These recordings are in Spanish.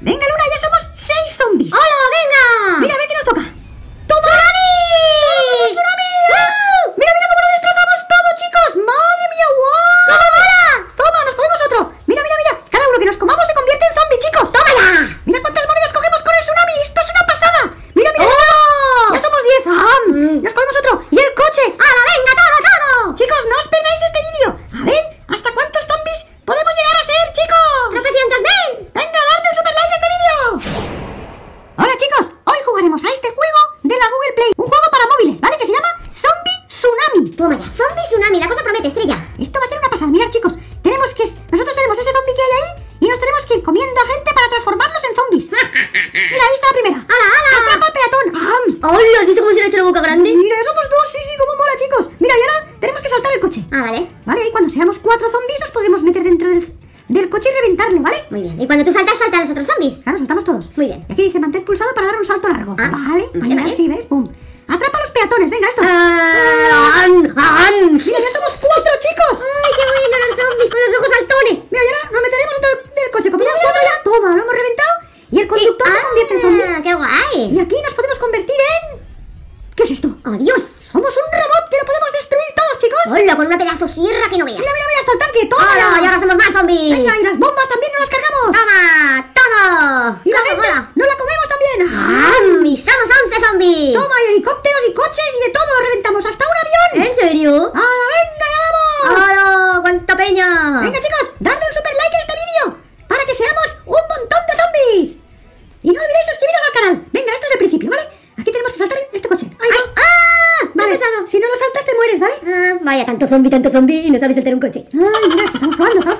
Venga, Luna, ya somos seis zombies. ¡Hola, venga! Mira, a ver qué nos toca. ¡Toma! ¡Tsunami! ¡Tsunami! ¡Ah! Mira, mira cómo lo destrozamos todo, chicos. ¡Madre mía! ¡Wow! ¡Cómo mola! Toma, nos comemos otro. Mira, mira, mira. Cada uno que nos comamos se convierte en zombie, chicos. ¡Toma ya! Mira cuántas monedas cogemos con el tsunami. Esto es una pasada. Mira, mira. ¡Oh! Ya somos 10. ¡Ah! Mm. Nos comemos otro. Y el coche. ¡Hala, venga, todo, todo! Chicos, no os perdáis este vídeo. A ver, ¿hasta cuántos zombies podemos llegar a ser, chicos? ¡Tropecientos mil! Venga, darle un super like a este vídeo. Hola, chicos. Hoy jugaremos a este juego de la Google Play. Un juego para móviles, ¿vale? Que se llama Zombie Tsunami. Toma ya, la cosa promete, estrella. Esto va a ser una pasada. Mirad, chicos. Tenemos que... Nosotros seremos ese zombie que hay ahí y nos tenemos que ir comiendo a gente para transformarlos en zombies. Mira, ahí está la primera. ¡Hala, hala! Atrapa al peatón. ¡Ah! ¡Hola! ¿Has visto cómo se le ha hecho la boca grande? Mira, somos dos. Sí, sí, cómo mola, chicos. Mira, y ahora tenemos que saltar el coche. Ah, vale. ¿Vale? Y cuando seamos cuatro zombies nos podremos meter dentro del, del coche y reventarlo, ¿vale? Muy bien. Y cuando tú saltas, saltan los otros zombies. Claro, saltamos todos. Muy bien. Y aquí dice mantén pulsado para dar un salto largo. Ah, vale, vale, Mira, vale. Sí, ¿ves? Pum. Atrapa a los peatones, venga, esto. Ah, ah, Mira, ya somos cuatro, chicos. ¡Ay, qué bueno los zombies con los ojos saltones! Mira, y ahora nos meteremos dentro del- del coche. Como somos cuatro ya, toma, lo hemos reventado. Y el conductor se convierte en zombie. Y aquí nos podemos convertir en... ¿Qué es esto? ¡Adiós! Somos un robot que lo podemos destruir todos, chicos. ¡Hola! Con una pedazo sierra que no veas. Mira, mira, mira, hasta el tanque. Toma. ¡Y ahora somos más zombies! Venga, y las bombas también nos las cargamos. ¡Toma! ¡Todo! Y la ¡Cómo gente mola! nos la comemos también. ¡Ah! ¡Y somos 11 zombies! Toma, y helicópteros y coches y de todo, lo reventamos, hasta un avión. ¿En serio? ¡Ah, venga, tanto zombie, tanto zombie y no sabes saltar un coche. Ay, mira, estamos probando, estamos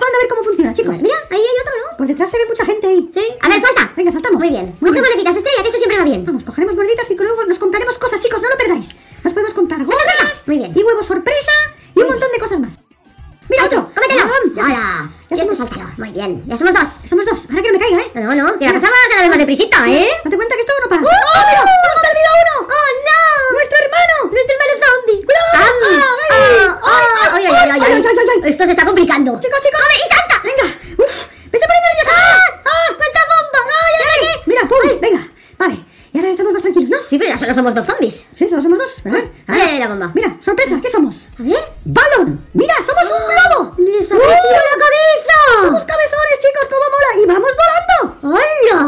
somos dos zombies. Sí, solo somos dos, ¿verdad? Dale Ah, la bomba. Mira, sorpresa, ¿qué somos? A ver. ¡Balón! ¡Mira, somos un globo! ¡Les ha crecido la cabeza! ¡Somos cabezones, chicos! ¡Cómo mola! ¡Y vamos volando! ¡Hola!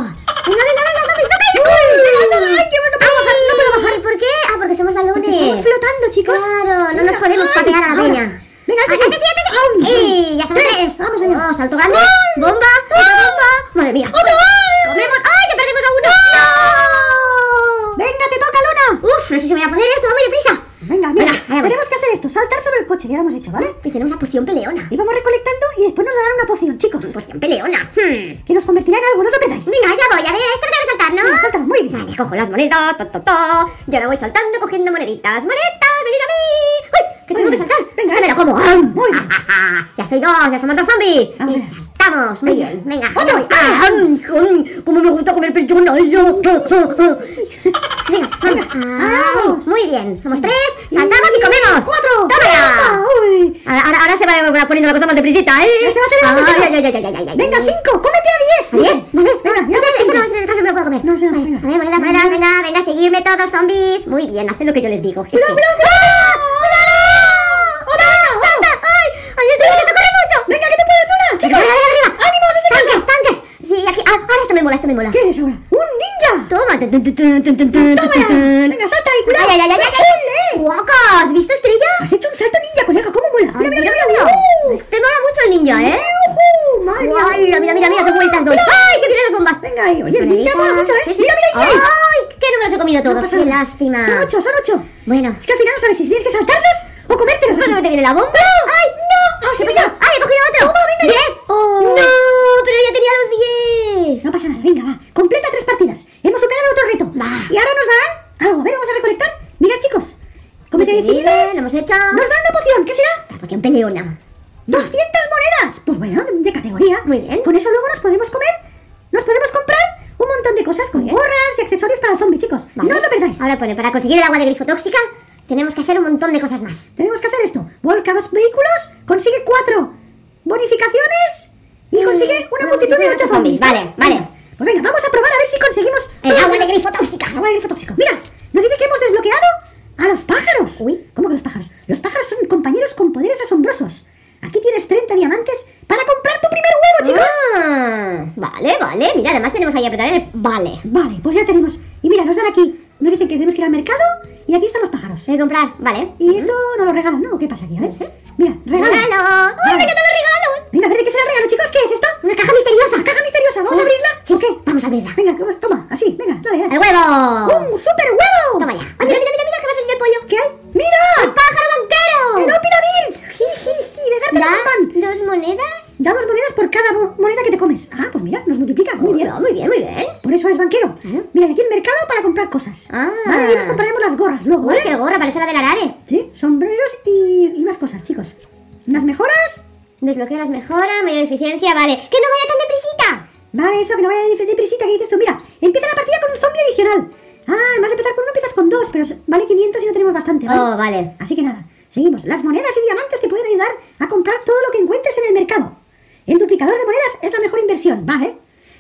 ¡Venga, venga, venga, zombies! ¡No te ¡Uy! ¡Ay, que no puedo bajar! ¡No puedo bajar! ¿Por qué? Ah, porque somos balones. Porque estamos flotando, chicos. Claro, no Venga, nos podemos ay, patear a la ahora. peña. Venga, este Ah, sí. este sí, este sí. Sí, ya somos Tres. tres. Vamos allá. Oh, salto grande. Bomba. Otra bomba. Madre mía. ¡Otro! Comemos. ¡Ay, que perdimos a uno! ¡No! ¡Venga, te toca, Luna! Uf, no sé si voy a poder esto, va muy deprisa. Venga, mira, Venga, allá voy. tenemos que hacer esto, saltar sobre el coche, ya lo hemos hecho, ¿vale? Y tenemos la poción peleona. Y vamos recolectando y después nos darán una poción, chicos. Poción peleona. Hmm. Que nos convertirá en algo, no te perdáis. Venga, ya voy. A ver, esto lo tengo que saltar, ¿no? Sáltalo, muy bien. Vale, cojo las monedas, ta, ta, ta. Y ahora voy saltando, cogiendo moneditas. ¡Monedas, venid a mí! ¡Uy! Que tengo que saltar. Venga, me lo como. Muy bien. ya soy dos, ya somos dos zombies. Vamos y allá. Saltamos. Muy bien. Venga, Otro. Ah, ¡Cómo me gusta comer perdigonas! Venga, vamos. Ah, Vamos. muy bien. Somos tres, saltamos y comemos. ¡Cuatro! ¡Toma ya! ¡Uy! Ahora, ahora, ahora se va poniendo la cosa más deprisita, ¿eh? Ya se va acelerando, Ay, chicos. ay, ay, ay, ay, ay, ay. ¡Venga, cinco! ¡Cómete a diez! ¿A diez? Venga, ya Ese- sabes. ese no, detrás no me lo puedo comer. No, ese no. A ver, monedas, monedas, venga, venga, seguidme todos, zombies. Muy bien, haced lo que yo les digo. Es ¡Cuidado, que- cuidado, cuidado! ¡Otra! ¡Salta! ¡Ay! ¡Ay, yo tengo que correr mucho! ¡Venga, que te puedes, Luna! ¡Chicos, ¡Chicos! arriba, arriba! ¡Ánimos desde casa! ¡Tanques, tanques! Sí, aquí. Ah, ahora esto me mola, esto me mola. ¿Qué eres ahora? ¡Un ninja! Toma. ¡Toma. ¡Venga, salta ahí, cuidado! ¡Ay, ay, ay, ay! ay, ay! ¡Guaca! ¿Has visto estrella? ¡Has hecho un salto ninja, colega! ¿Cómo mola? Mira, mira, mira. ¡Uh! Este mola mucho el ninja, ¿eh? ¡Ujú! ¡Madre mía! Ay, mira, mira, mira, qué vueltas doy. ¡Ay, que vienen las bombas! Venga ahí, oye, el ninja mola mucho, ¿eh? Mira, mira, ahí. ¡Ay, que no me los he comido todos! ¡Qué lástima! Son ocho, son ocho. Bueno. Es que al final no sabes si tienes que saltarlos o comértelos. ¿Por dónde te viene la bomba? ¡Ay, no! ¡Ah, sí, Mira, mira! ¡Ay, he cogido otro! Toma, venga, ¡Diez! Oh. ¡No! ¡Pero ya tenía los diez! No pasa nada, venga, va. Completa tres partidas. Hemos superado otro reto. Va. Y ahora nos darán algo. A ver, vamos a recolectar. Mirad, chicos. Cómete Muy 10 bien, civiles. lo hemos hecho. Nos dan una poción. ¿Qué será? La poción peleona. 200 monedas. Pues bueno, de, de categoría. Muy bien. Con eso luego nos podemos comer. Nos podemos comprar un montón de cosas bien. gorras y accesorios para el zombie, chicos. Vale. No os lo perdáis. Ahora pone, para conseguir el agua de grifo tóxica, tenemos que hacer un montón de cosas más. Tenemos que hacer esto. Volca dos vehículos, consigue cuatro bonificaciones y consigue una multitud de ocho zombies. Vale, vale. Pues venga, vamos a probar a ver si conseguimos... El agua de grifo tóxica. Agua de grifo tóxico. Mira, nos dice que hemos desbloqueado a los pájaros. Uy. ¿Cómo que los pájaros? Los pájaros son compañeros con poderes asombrosos. Aquí tienes 30 diamantes para comprar tu primer huevo, chicos. Ah, vale, vale. Mira, además tenemos ahí apretar el vale. Vale, pues ya tenemos. Y mira, nos dan aquí. Nos dicen que tenemos que ir al mercado y aquí están los pájaros. Voy a comprar, vale. Y esto nos lo regalan, ¿no? ¿Qué pasa aquí? A ver. No sé. Mira, regalo. ¡Regalo! ¡Ay, me encantan los regalos! Venga, a ver de qué será el regalo, chicos. ¿Qué es esto? Una caja misteriosa. Caja misteriosa. ¿Vamos a Uh, abrirla? sí, ¿O qué? vamos a abrirla. Venga, vamos, toma, así, venga, dale, dale. ¡El huevo! ¡Un super huevo! Toma ya. Ay, mira, mira, mira, mira, que va a salir el pollo. ¿Qué hay? ¡Mira! ¡El pájaro banquero! ¡El Opiramid! ¡Jijiji! ¡Dejarte ¿Da de pan! dos monedas? Da dos monedas por cada mo- moneda que te comes. Ah, pues mira, nos multiplica. Muy bien. Hola, muy bien, muy bien. Por eso es banquero. Claro. Mira, aquí el mercado para comprar cosas. Ah. Vale, y nos compraremos las gorras luego, Uy, ¿vale? qué gorra, parece la del arare. Sí, sombreros y, y más cosas, chicos. ¿Unas mejoras? Desbloquea las mejoras, mayor eficiencia, vale. ¡Que no vaya tan deprisita! Vale, eso, que no vaya de deprisita, que dices tú. Mira, empieza la partida con un zombie adicional. Ah, además de empezar con uno, empiezas con dos, pero vale 500 y no tenemos bastante, ¿vale? Oh, vale. Así que nada, seguimos. Las monedas y diamantes te pueden ayudar a comprar todo lo que encuentres en el mercado. El duplicador de monedas es la mejor inversión, ¿vale?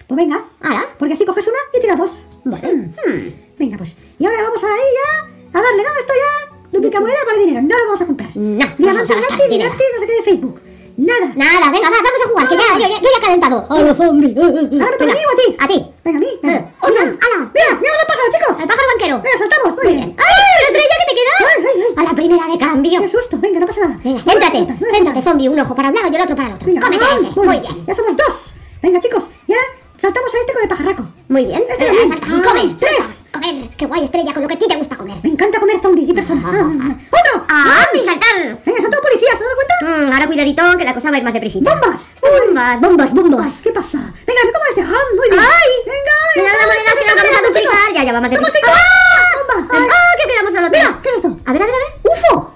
Pues venga, ¿Ahora? porque así coges una y te da dos. Vale. Hmm. Venga, pues. Y ahora vamos a ella a darle, ¿no? Esto ya duplica monedas vale dinero. No lo vamos a comprar. No, Diamantes gratis gratis, no sé qué de Facebook. Nada. Nada, venga, va, vamos a jugar, que ya, yo, ya- yo ya he calentado. ¡Hola, zombie! Ahora me toca a mí o a ti. A ti. Venga, a mí. Venga. Eh, otra, Mira, ala. Mira, mira los pájaros, chicos. ¡El pájaro banquero! Venga, saltamos. Muy bien. ¡Ay, la estrella que te queda! Ay, ay, ay. A la primera de cambio. Qué susto. Venga, no pasa nada. Venga, céntrate, céntrate, zombie. Un ojo para un lado y el otro para el otro. Venga, Cómete ese. Muy bien. Ya somos dos. Venga, chicos. Y ahora saltamos a este con el pajarraco. Muy bien. Este también. y Ah, come. tres. Comer. Qué guay, estrella, con lo que a ti te gusta comer. Me encanta comer zombies y personas. Ah, ah. ¡Otro! ¡Ah, saltar! Venga, son policías, ¿te dado cuenta? Mm, ahora cuidadito, que la cosa va a ir más deprisita. ¡Bombas! ¡Bombas, bombas, bombas! ¿Qué pasa? Venga, me como este. ¡Ah, muy bien! ¡Ay! ¡Venga! Mira las monedas que las vamos a duplicar. Ya, ya va más ¡Somos deprisa. ¡Ah! ¡Bomba! ¡Ah, que quedamos solo tres! Mira, ¿qué es esto? A ver, a ver, a ver. ¡UFO!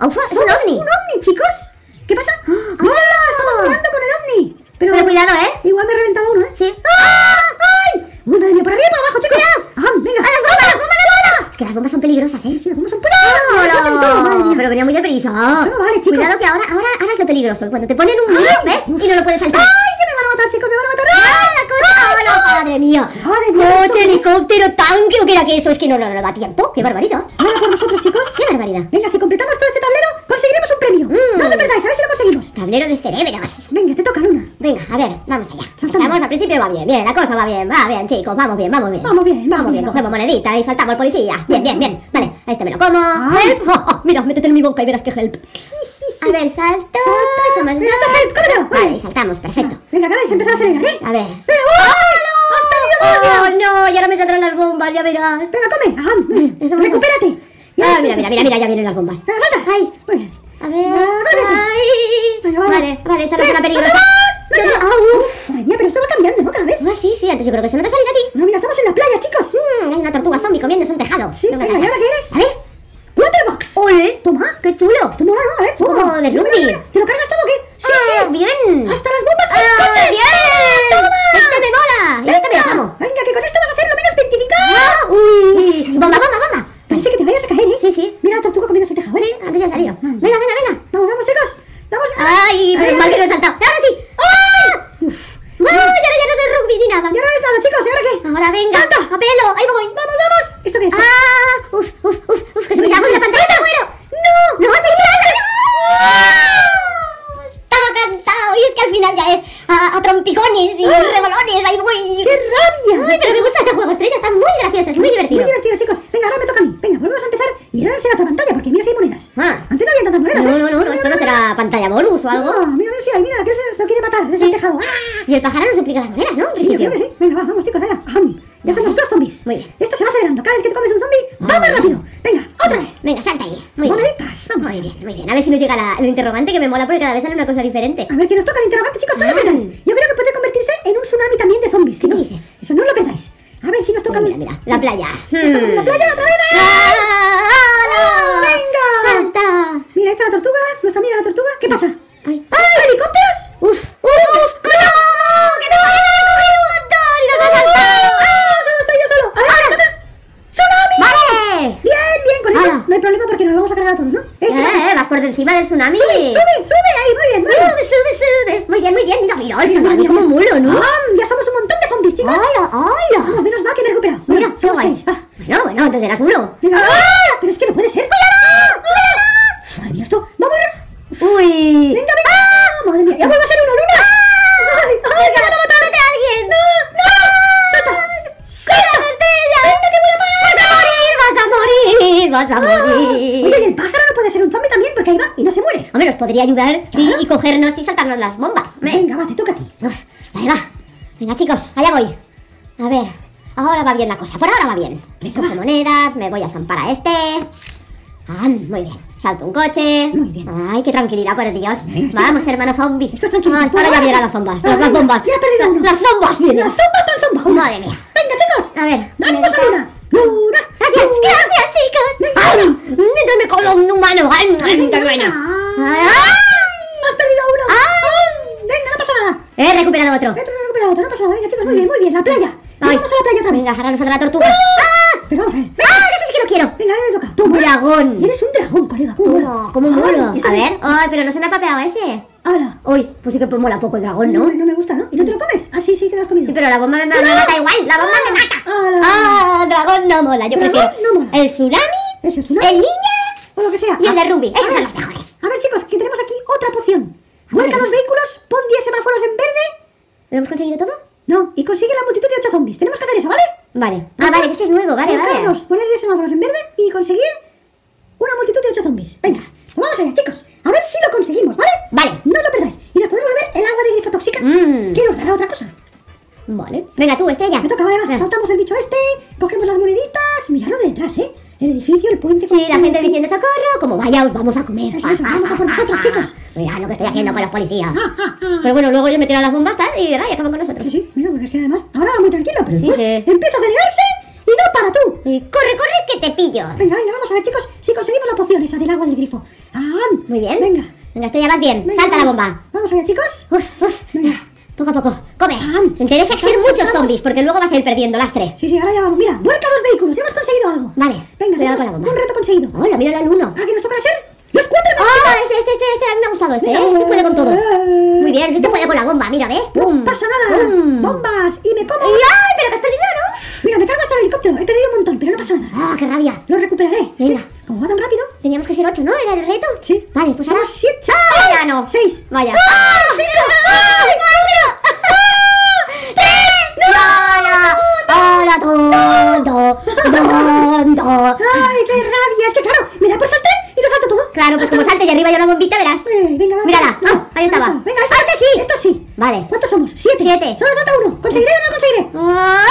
¡Ufa! ¡Es un ¿Somos ovni! ¡Un ovni, chicos! ¿Qué pasa? ¡Ah! ¡Mira! ¡Estamos volando con el ovni! Pero, cuidado, ¿eh? Igual me he reventado uno, ¿eh? Sí. ¡Ah! ¡Ay! ¡Uy, madre mía! ¡Por arriba y por abajo, chicos! ¡Ah, venga! ¡A las bombas! ¡Bomba de bola! Es que las bombas son peligrosas, ¿eh? Sí, ¿cómo son? ¡Coches y todo! ¡Madre mía! Pero venía muy deprisa. Eso no vale, chicos. Cuidado que ahora, ahora, ahora es lo peligroso. Cuando te ponen un muro. ¿ves? Y no lo puedes saltar. ¡Ay, que me van a matar, chicos! ¡Me van a matar! ¡Ah, la cosa! ¡Hola, madre mía! Madre mía, ¡Coche, helicóptero, tanque o qué era que eso! Es que no, no, no da tiempo. ¡Qué barbaridad! Venga por nosotros, chicos. ¡Qué barbaridad! Venga, si completamos todo este tablero, conseguiremos un premio. Mm. No te perdáis, a ver si lo conseguimos. Tablero de cerebros. Venga, te toca, Luna. Venga, a ver, vamos allá. Saltamos. Empezamos, al principio va bien, bien, la cosa va bien, va bien, chicos, vamos bien, vamos bien. Vamos bien, vamos vamos bien. bien. Cogemos monedita y saltamos al policía. Bien, bien, bien. Vale, a este me lo como. Ay. Help. Oh, oh, mira, métete en mi boca y verás que help. A ver, salto. Somos dos. help, Vale, saltamos, perfecto. Venga, acabáis, empezar a acelerar, ¿eh? A ver. Venga, ¡ay! ¡Has perdido dos ya! Oh, no, y ahora me saldrán las bombas, ya verás. Venga, come. Ah, recupérate. Ah, mira, mira, mira, mira, ya vienen las bombas. Ay. A ver. Ay. Vale, vale, esta no peligrosa. Ah, uf. Madre mía, pero esto va cambiando, ¿no? Cada vez. Ah, sí, sí, antes yo creo que eso no te ha salido a ti. No, mira, estamos en la playa, chicos. Mm, hay una tortuga zombie comiéndose un tejado. Sí, venga, ¿y ahora qué eres? A ver. Waterbox. ¡Ole! Toma. ¡Qué chulo! Esto mola, ¿no? A ver, toma. Como de Mira, rugby. mira, mira. ¿Te lo cargas todo o qué? Sí, Ah, sí. ¡Bien! ¡Hasta las bombas de los ¡Ah, coches! bien! ¡Toma! ¡Este me mola! ¡Y este me lo como! Venga, que con esto vas a hacer lo menos 25. ¡Ah! ¡Uy! ¡Bomba, bomba, bomba! Parece que te vayas a caer, ¿eh? Sí, sí. Mira la tortuga comiendo su tejado, ¿eh? Sí, antes ya salió. Venga, venga, venga. Vamos, vamos, chicos. Vamos. ¡Ay! Pero Ay, mal ay. que no he saltado. ¡Ahora sí! ¡Ah! ¡Ah! Y ahora ya no soy rugby ni nada. Ya no es nada, chicos. ¿Y ahora qué? Ahora venga. ¡Salta! ¡A pelo! ¡Ahí voy! Vamos, vamos. ¿Esto qué es? ¡Ah! ¡Uf, uf, uf! uf que se me sale la pantalla de muero! ¡No! ¡No, estoy girando! Estaba cansado y es que al final ya es a, a trompicones y redolones, ahí voy. ¡Qué rabia! Ay, pero me gusta este juego, estrella, está muy gracioso, es muy divertido. Muy divertido, chicos. Venga, ahora me toca a mí. Venga, volvemos a empezar y ahora será otra pantalla porque mira si hay monedas. Ah. Antes no había tantas monedas, No, ¿eh? no, no, no, esto no será pantalla bonus o algo. No, mira, si hay. Mira, que se lo quiere matar desde el tejado. ¡Ah! Y el pájaro nos duplica las monedas, ¿no? Sí, yo creo que sí. Venga, va, vamos, chicos, venga. Ajam. Ya somos dos zombies. Muy bien. Esto se va acelerando. Cada vez que te comes un zombie, va más rápido. Venga, otra vez. Venga, salta ahí. Muy bien. Moneditas. Vamos. Muy bien, muy bien. A ver si nos llega la- el interrogante que me mola porque cada vez sale una cosa diferente. A ver, que nos toca el interrogante, chicos. No lo Ah. perdáis. Yo creo que puede convertirse en un tsunami también de zombies, ¿Qué chicos. dices? Eso no lo perdáis. A ver si nos toca... Mira, mira, la playa. Eh, eh, vas por encima del tsunami. Sube, sube, sube, ahí, muy bien, muy. Sube, sube, sube. Muy bien, muy bien, mira, mira, el tsunami como un mulo, ¿no? Oh, ya somos un montón de zombies, chicas. ¡Hola, ah, menos mal que me mira, somos seis, va. Bueno, bueno, entonces eras uno. Porque ahí va y no se muere. Hombre, nos podría ayudar y, y cogernos y saltarnos las bombas. Venga, va, te toca a ti. Uf, ahí va. Venga, chicos, allá voy. A ver, ahora va bien la cosa. Por ahora va bien. Venga, Cojo va. monedas, me voy a zampar a este. Ah, muy bien. Salto un coche. Muy bien. Ay, qué tranquilidad, por Dios. Vamos, hermano zombie. Esto es tranquilo. Ay, ahora ya vienen las zombas. Las, las bombas. Ya he perdido uno. Las zombas vienen. Las zombas están zomba. una. Madre mía. Venga, chicos. A ver. ¡Ánimos a Luna! Gracias, gracias, chicos. Venga. Ay, mientras me colo un humano. Ay, qué bueno. ¡Has perdido uno! ¡Ay! Venga, no pasa nada. He recuperado otro. He recuperado otro, no pasa nada. Venga, chicos, muy bien, muy bien. La playa. Ay. vamos a la playa otra vez. Venga, ahora nos saldrá la tortuga. ¡Ah! Pero vamos a ver. ¡Ah! Eso sí que lo quiero. Venga, ahora le toca. Toma. Dragón. Eres un dragón, colega. ¿Cómo cómo mola. esto A ver. Ay, pero no se me ha papeado ese. ¡Hala! Uy, pues sí que pues mola poco el dragón, ¿no? No, no me gusta, ¿no? ¿Y no te lo comes? Ah, sí, sí, que lo has comido. Sí, pero la bomba me, me mata igual. La bomba me mata. ¡Hala! Ah, dragón no mola. Yo Dragón prefiero no mola. el tsunami, ¿Es el tsunami? el niña O lo que sea. y el Ah, de Ruby. a Esos son los mejores. A ver, chicos, que tenemos aquí otra poción. Vuelca dos vehículos, pon 10 semáforos en verde. ¿Lo hemos conseguido todo? No, y consigue la multitud de 8 zombies. Tenemos que hacer eso, ¿vale? Vale. Ah, vale, que este es nuevo. Vale, vale. dos, poner 10 semáforos en verde y conseguir una multitud de 8 zombies. Venga, vamos allá, chicos. A ver si lo conseguimos, ¿vale? Vale. No lo perdáis. Y nos podemos beber el agua de grifo tóxica, Mm. que nos dará otra cosa. Vale. Venga, tú, estrella. Me toca, vale, va. Saltamos el bicho este, cogemos las moneditas. Miradlo de detrás, ¿eh? El edificio, el puente. Sí, la gente diciendo socorro, como vaya, os vamos a comer. Eso, eso, vamos a por vosotros, chicos. Mira lo que estoy haciendo con los policías. Ah, ah, ah. Pero bueno, luego yo me tiro las bombas tal, y, ¿verdad? y acaban con nosotros. Sí, sí, mira, porque es que además ahora va muy tranquilo, pero Sí, después sí. empieza a acelerarse y no para tú. Y corre, corre, que te pillo. Venga, venga, vamos a ver, chicos, si conseguimos la poción esa del agua del grifo. Ah, Muy bien. Venga. Venga, estrella, vas bien. venga, Salta la bomba. Vamos allá, chicos. Uf, uf. Venga. Poco a poco. Come. Ah, Te interesa que ser muchos vamos. zombies, porque luego vas a ir perdiendo lastre. Sí, sí, ahora ya vamos. Mira, vuelca dos vehículos, ya hemos conseguido algo. Vale. Venga, con la bomba. un reto conseguido. Hola, mira el uno. ¿A que nos toca ser? ¡Los cuatro Ah, chicos! este, este, este, este, a mí me ha gustado este, Mira. ¿eh? Este puede con todo. Eh, Muy bien, este puede con la bomba, mira, ¿ves? No ¡Pum! pasa nada. ¡Pum! Bombas y me como. ¡Ay, pero que has perdido, no! Mira, me cargo hasta el helicóptero. He perdido un montón, pero no pasa nada. ¡Ah, qué rabia! Lo recuperaré. Es Venga. que, como va tan rápido. Teníamos que ser ocho, ¿no? ¿Era el reto? Sí. Vale, pues ahora... Somos siete. ¡Ah, ya no! Seis. Vaya. ¡Ah! ¡Cinco! ¡Ay, cuatro! ¡Tres! ¡No! ¡Hola, tonto! ¡Tonto! ¡Ay, qué rabia! Es que claro, me da por saltar y lo salto todo. Claro, pues como salte y arriba hay una bombita, verás. Eh, venga, va. Mírala. No, Ah, ahí estaba. Venga, Ah, este sí. Esto sí. Vale. ¿Cuántos somos? Siete. Siete. Solo falta uno. ¿Conseguiré o no conseguiré? ¡Ah!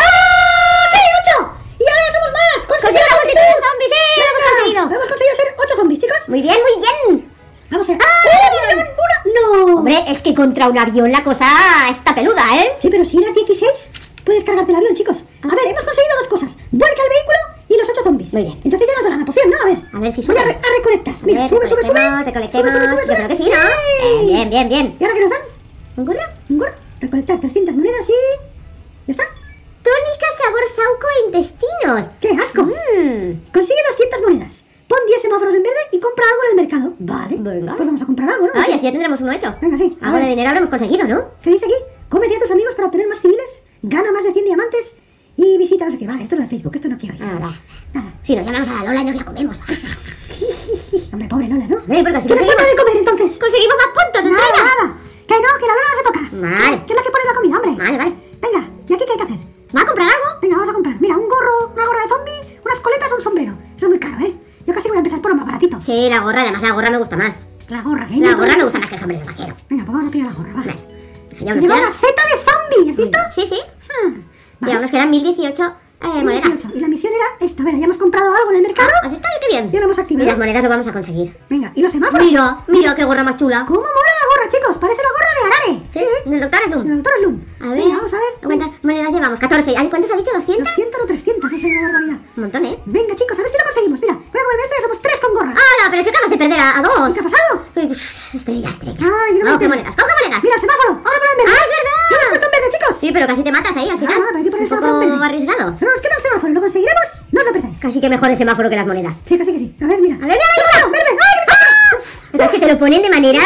¡Sí, ocho! ¡Y ahora somos más! ¡Consigo ¡Conseguimos una multitud zombies! ¡Sí! ¡Lo hemos conseguido! Hemos conseguido ser ocho zombies, chicos. Muy bien, muy bien. Vamos allá. ¡Ah, avión! ¡Una! ¡No! Hombre, es que contra un avión la cosa está peluda, ¿eh? Sí, pero si eras 16, puedes cargarte el avión, chicos. A ver, hemos conseguido dos cosas. Vuelca el vehículo y los ocho zombies. Muy bien. Entonces ya nos dará la poción, ¿no? A ver. A ver si Voy sube. a, re- a recolectar. A Mira, ver, sube, sube, sube. recolectemos. Sube, sube, sube, Yo sube. creo que sí, ¿no? Eh, bien, bien, bien. ¿Y ahora qué nos dan? ¿Un gorro? Un gorro. Recolectar 300 monedas y... ¿Ya está? Tónica sabor sauco e intestinos. ¡Qué asco! Mmm. Consigue 200 monedas. Pon 10 semáforos en verde y compra algo en el mercado. Vale. Venga. Pues vamos a comprar algo, ¿no? Ay, así ya tendremos uno hecho. Venga, sí. Algo de dinero habremos conseguido, ¿no? ¿Qué dice aquí? Cómete a tus amigos para obtener más civiles. Gana más de 100 diamantes. Y visita no sé qué. Vale, esto es de Facebook. Esto no quiero ir. Ah, va. Nada. Si nos llamamos a la Lola y nos la comemos. Hombre, pobre Lola, ¿no? Hombre, porque si ¿Qué nos toca de comer entonces? Conseguimos más puntos, Nada, nada. Que no, que la Lola no se toca. Vale. Que es la que pone la comida, hombre. Vale, vale. Venga, ¿y aquí qué hay que hacer? ¿Va a comprar algo? Venga, vamos a comprar. Mira, un gorro, una gorra de zombie, unas coletas, un sombrero. Eso es muy caro, ¿eh? Yo casi voy a empezar por lo más baratito. Sí, la gorra, además la gorra me gusta más. La gorra, ¿eh? La gorra me gusta más que el sombrero vaquero. Venga, pues vamos a pillar la gorra, va. Vale. Lleva una quedan... Z de zombie, ¿has visto? Sí, sí. Hmm. Ya Vale. nos quedan 1018 eh, monedas. 18. Y la misión era esta. A ver, ya hemos comprado algo en el mercado. ¿Has visto? Qué bien. Ya lo hemos activado. Y las monedas lo vamos a conseguir. Venga, ¿y los semáforos? Mira, mira qué gorra más chula. ¿Cómo mola Sí, del doctor El Slum. doctor Slum. A ver, Venga, vamos a ver. ¿Cuántas monedas llevamos? 14. Ay, ¿Cuántas has dicho? ¿200? 200 o 300, no sé, una barbaridad. Un montón, ¿eh? Venga, chicos, a ver si lo conseguimos. Mira, voy a comerme este, ya somos tres con gorra. ¡Hala! Pero si acabas de perder a, a dos. ¿Qué ha pasado? Uf, Estrella, estrella. Ay, yo no Coge monedas, coge monedas. Mira, el semáforo. Ahora ponlo en verde. ¡Ah, es verdad! ¿Ya lo has puesto en verde, chicos? Sí, pero casi te matas ahí al final. Ah, pero hay que poner el semáforo en verde. arriesgado. Solo nos queda el semáforo. ¿Lo conseguiremos? No os lo perdáis. Casi que mejor el semáforo que las monedas. Sí, casi que sí. A ver, mira. A ver, mira, mira. ¡Semáforo, verde! ¡Ay, que te toca! Pero es que te lo ponen de manera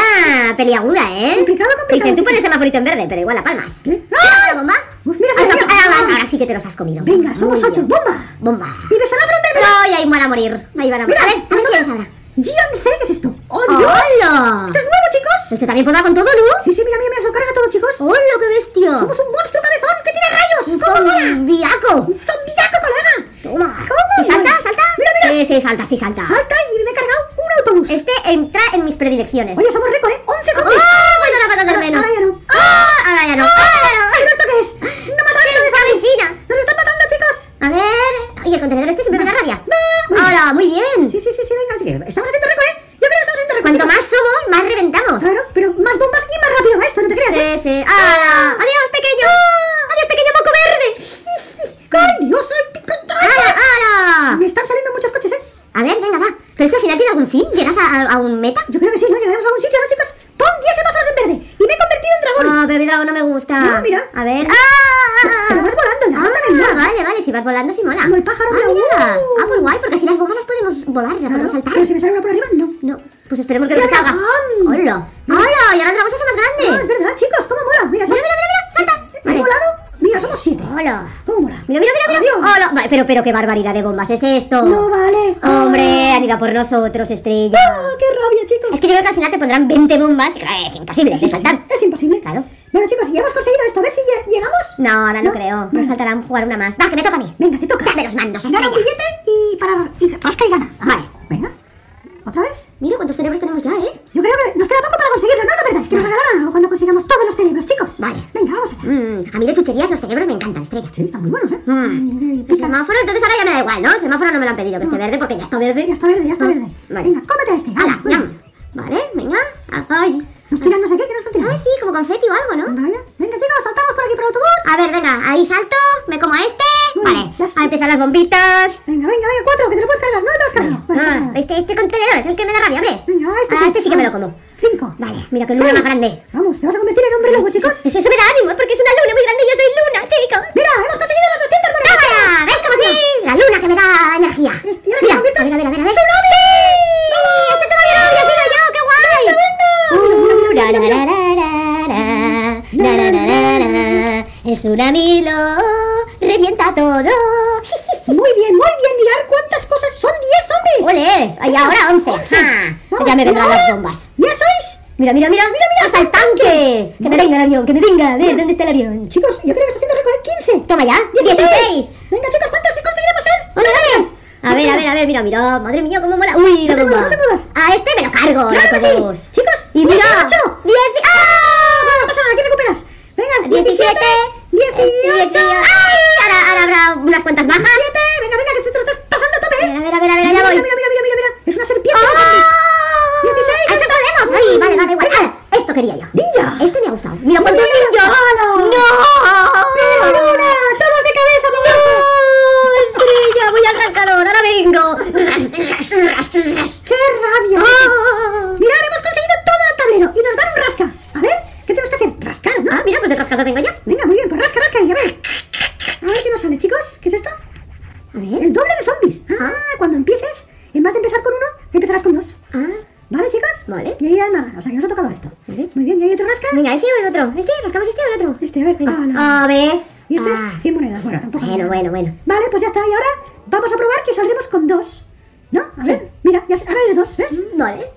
peliaguda, ¿eh? Complicado, complicado, Dicen, tú pones semaforito en verde, pero igual la palmas. ¿Qué? ¿Mira la bomba? Uf, mira, mira. ahora, ahora sí que te los has comido. Venga, somos Muy ocho. bien. ¡Bomba! Bomba. Y de semáforo en verde. ¡No! ¡Ay, ahí van a morir! Ahí van a morir. Mira, A ver, a ver cosa. es ahora. Gian C, ¿qué es esto? ¡Oh, Dios! ¡Hola! ¿Esto es nuevo, chicos? Este también podrá con todo, ¿no? Sí, sí, mira, mira, mira, se carga todo, chicos. ¡Hola, qué bestia! Somos un monstruo cabezón que tiene rayos. ¡Un zombiaco! ¡Un zombiaco, colega! Toma. ¿Cómo ¿Y salta? ¿Salta? Mira, mira. Sí, sí, salta, sí, salta. Salta y me he cargado un autobús. Este entra en mis predilecciones. Oye, somos récord, ¿eh? 11 ¡Oh! Pues ahora van a ser menos. ahora ya no. ¡Ah! Ahora ya no. Ahora ya no. ¿Pero esto qué es? ¡No matando de ¡Está en China! ¡Nos están matando, chicos! A ver. Y el contenedor este siempre me da rabia. Ahora, muy bien. Sí, sí, sí, sí, venga, así que estamos haciendo récord, ¿eh? Yo creo que estamos haciendo récord. Cuanto chicos. más somos, más reventamos. Claro, pero más bombas y más rápido va esto, no te creas, ¿eh? Sí, sí. ¡Hala! ¡Adiós, pequeño! ¡Adiós, pequeño moco verde! ¡Ay, Dios, soy ¡Hala, hala! Me están saliendo muchos coches, ¿eh? A ver, venga, va. ¿Pero esto al final tiene algún fin? ¿Llegas a, Yo creo que sí, ¿no? Llegaremos a algún sitio, ¿no, chicos? ¡Pon 10 semáforos en verde! ¡Y me he convertido en dragón! Ah, pero mi dragón no me gusta. No, mira. A ver. ¡Ah! Pero vas volando, el dragón Ah, también vale, vale. Si vas volando, sí mola. Como el pájaro, Ah, mira. Uh. Ah, pues guay, porque así las bombas las podemos volar, las Claro, podemos saltar. Pero si me sale una por arriba, no. No, pues esperemos que no ¡Mira, te salga. ¡Hola! Y ahora el dragón se hace más grande. No, es verdad, chicos, ¿cómo mola? Mira, Mira, mira, mira, mira, salta. ¿He Vale. volado? Mira, somos 7. ¡Hola! ¿Cómo mola? Mira, mira, mira, mira. ¡Hola! Vale, pero, pero qué barbaridad de bombas es esto. No vale. Hombre, Ah. han ido por nosotros, estrella. Ah, ¡Qué rabia, chicos! Es que yo creo que al final te pondrán 20 bombas. Claro, Es imposible, Es se saltan. Es imposible. Claro. Bueno, chicos, ya hemos conseguido esto. A ver si lle- llegamos. No, ahora no, No, creo. vale. Nos faltarán jugar una más. Va, que me toca a mí. Venga, te toca. Dame los mandos, Gana un estrella. billete y para y rasca y gana. Vale. Venga. ¿Otra vez? Mira cuántos cerebros tenemos ya, ¿eh? Yo creo que nos queda poco para conseguirlo, ¿no? La verdad es que nos regalarán algo cuando consigamos todos los cerebros, chicos. Vale. Venga, vamos allá. Mm, a mí de chucherías los cerebros me encantan, estrella. Sí, están muy buenos, ¿eh? Mm. Sí, El semáforo, entonces ahora ya me da igual, ¿no? El semáforo no me lo han pedido que esté verde porque ya está verde. Ya está verde, ya está Ah, verde. Vale. Venga, cómete este. ¡Hala! ¡Yam! Vale, venga. Ay. Nos tiran no sé qué, ¿qué nos están tirando? Ay, sí, como confeti o algo, ¿no? Vaya. Venga, chicos, saltamos por aquí por el autobús. A ver, venga, ahí salto, me como a este. Vale, ahí empiezan las bombitas. Venga, venga, venga, cuatro, que te lo puedes cargar. No te lo has cargado. Ah, este, este contenedor es el que me da rabia, hombre. Venga, este Ah, sí. este sí que me lo como. Cinco. Vale, mira que luna más grande. Vamos, te vas a convertir en hombre lobo, chicos. Eso, eso me da ánimo, porque es una luna muy grande y yo soy luna, chicos. Mira, hemos conseguido las 200 monedas. ¿Ves cómo sí? La luna que me da energía. ¿Y ahora Mira, conviertes? a ver, a ver, a ver. a ver. ¡Tsunami! ¡Sí! ¡Este todavía no había sido yo! ¡Qué guay! Uh, ra, ra, ra, todo. Muy bien, muy bien. Mirar cuántas cosas son 10 zombies. ¡Ole! Y ahora 11. ¡Ja! Vamos, Ya me ¿y vendrán las bombas. ¿Ya sois? Mira, mira, mira, mira, mira, hasta el tanque. Que me venga el avión, que me venga. A ver, ¿dónde está el avión? Chicos, yo creo que está haciendo récord en 15. Toma ya. 16. Venga, chicos, ¿cuántos conseguiremos ser? Hola. A ver, a ver, a ver, mira, mira, madre mía, cómo mola. Uy, la No te bomba. no te muevas. A este me lo cargo, ¡Claro el que sí! Chicos, Y mira, 18. 10. ¡Ah! Bueno, no pasa nada, aquí recuperas. Venga, 17, 17, 18. ¡Ay! Ahora, ahora habrá unas cuantas bajas. 17. Venga, venga, que te lo estás pasando a tope. A ver, a ver, a ver, allá mira, voy. mira, mira, mira, mira, mira. Es una serpiente. ¡Ah! 16. ¡A este podemos! ¡Ay, vale, vale, igual! Ah, esto quería yo. Ninja. Este me ha gustado. Mira mira. ninjas. ¡Hala! ¡No! Pero Luna, todos de cabeza, ¡No! mamá. ¡Estrella! ¡Voy al rascador! ¡Ahora vengo! ¡Qué rabia! ¡Ah! Mirad, hemos conseguido todo el tablero y nos dan un rasca. A ver, ¿qué tenemos que hacer? Rascar, ¿no? Ah, mira, pues del rascador vengo yo. Venga, muy bien, pues rasca, rasca y a ver. A ver qué nos sale, chicos. ¿Qué es esto? A ver. El doble de zombies. Ah, cuando empieces, en vez de empezar con uno, empezarás con dos. Ah, ¿Vale, chicos? Vale. Y ahí ya nada. O sea, que nos ha tocado esto. Vale. Muy bien, ¿y hay otro rasca? venga, ese o el otro. ¿Este? ¿Rascamos este o el otro? Este, a ver. ¿Ves? ¿Y este? Ah. 100 monedas. Bueno, tampoco. Bueno, bueno, bueno. Vale, pues ya está. Y ahora vamos a probar que saldremos con dos. ¿No? A Sí. ver, mira, ya, ahora eres dos, ¿ves? Vale.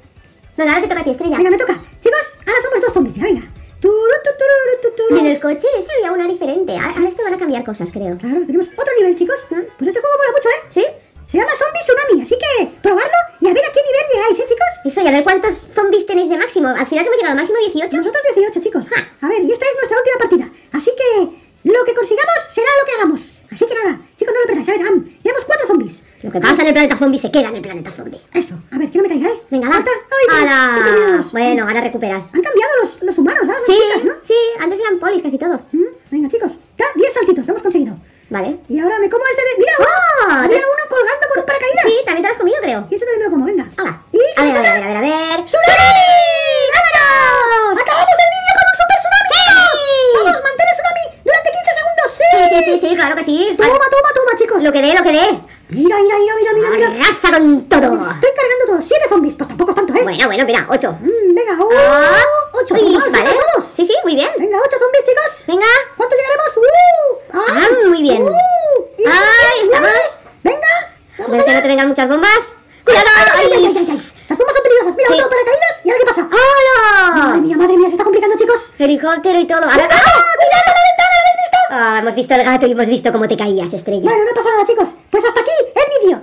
Venga, ahora te toca a ti, estrella. Venga, me toca. Chicos, ahora somos dos zombies, ya, venga. Y en el coche ese había una diferente. Ahora ahora este van a cambiar cosas, creo. Claro, tenemos otro nivel, chicos. Pues este juego mola mucho, ¿eh? ¿Sí? Se llama Zombie Tsunami, así que probarlo y a ver a qué nivel llegáis, ¿eh, chicos? Eso, y a ver cuántos zombies tenéis de máximo. Al final que hemos llegado máximo 18. Nosotros 18, chicos. A ver, y esta es nuestra última partida. Así que lo que consigamos será lo que hagamos. Así que nada, chicos, no lo perdáis. A ver, am, llevamos cuatro zombies. Lo que pasa en el planeta zombie se queda en el planeta zombie. Eso, a ver, que no me caiga, ¿eh? Venga. Salta. ¡Ay, qué- ¡Hala! Bueno, ahora recuperas. Han cambiado los, los humanos, ¿sabes? Sí, Las chicas, ¿no? sí, antes eran polis casi todos. Mm, Venga, chicos, ca- 10 saltitos, lo hemos conseguido. Vale. Y ahora me como este de... 8. Mm, venga, oh, ah, zombies, ¿vale? todos. Sí, sí, muy bien. Venga, 8 zombies, chicos. Venga. ¿Cuántos llegaremos? Uh, ah, ah, muy bien. Uh, estamos. Venga. No muchas bombas. ¡Cuidado! Las bombas son peligrosas. Mira, sí. otro paracaídas. ¿Y ahora qué pasa? Madre mía, madre mía, se está complicando, chicos. Helicóptero y todo. Ahora... ¡Ah! ah hemos visto ah, y hemos visto cómo te caías, estrella. Bueno, no pasa nada, chicos. Pues hasta aquí el vídeo.